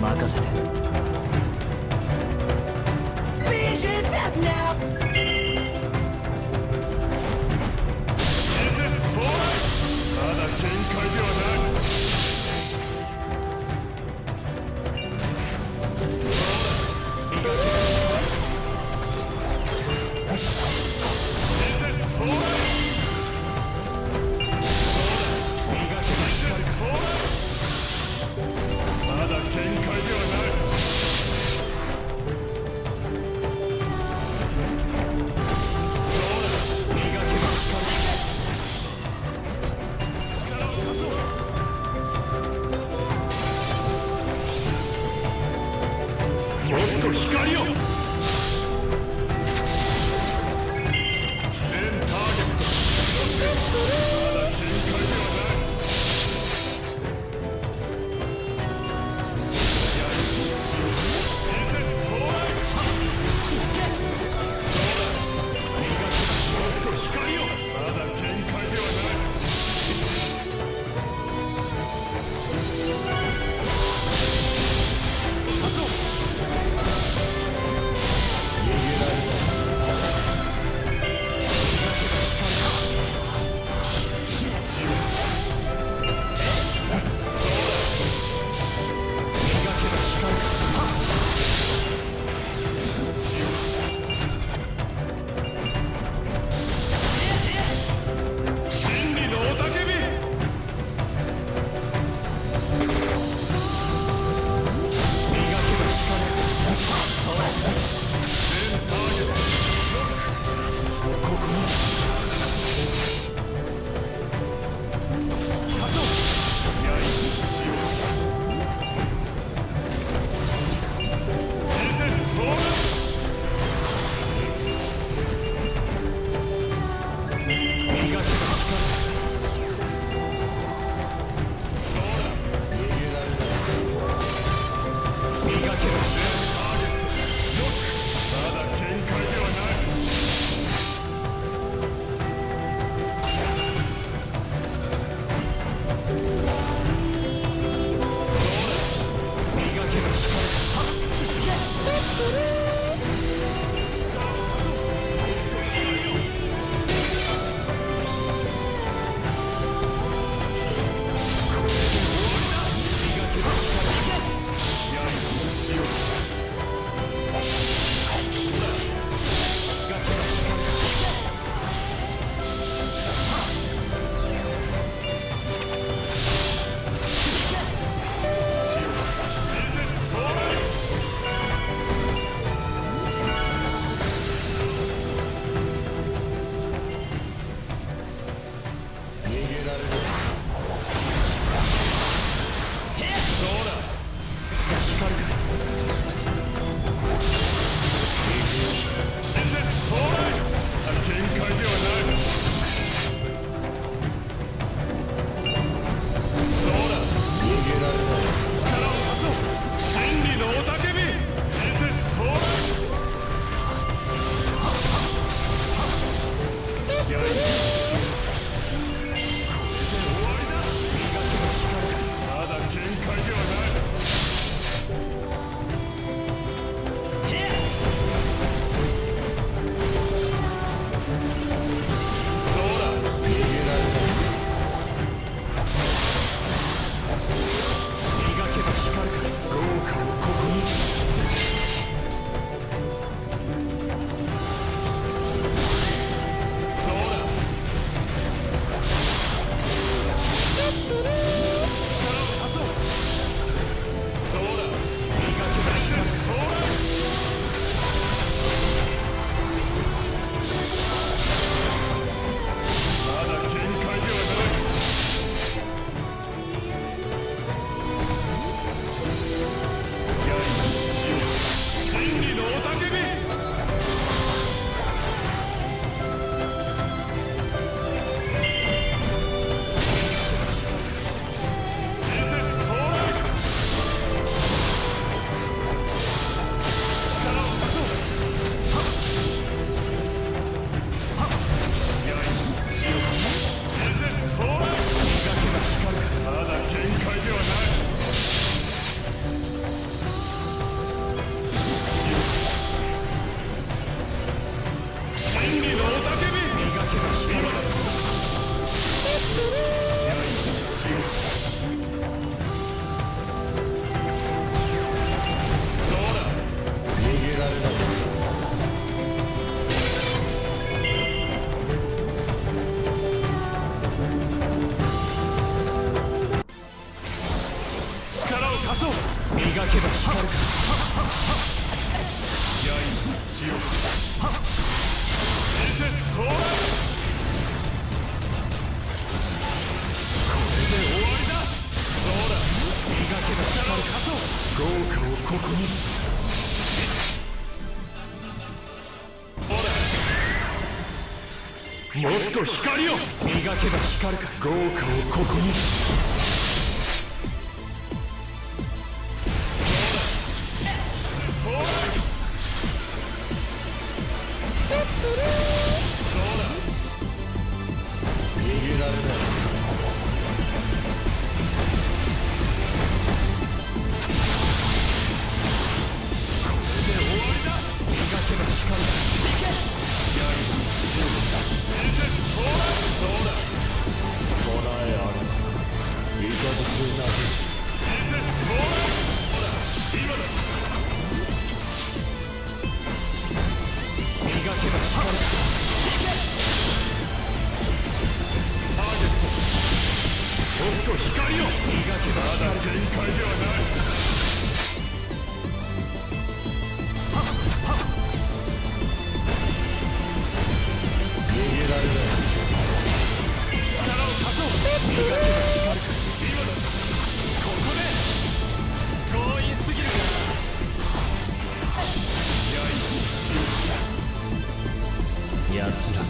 任せて Be yourself now. 光を。磨けば光る。か到来これで終わりだ。そうだ。磨けば光る。か豪華をここにもっと光を磨けば光るか。豪華をここに逃げられない。光を磨けばまだ限界ではない逃げられない力を貸そう磨けば光るか今だここで強引すぎるか安ら。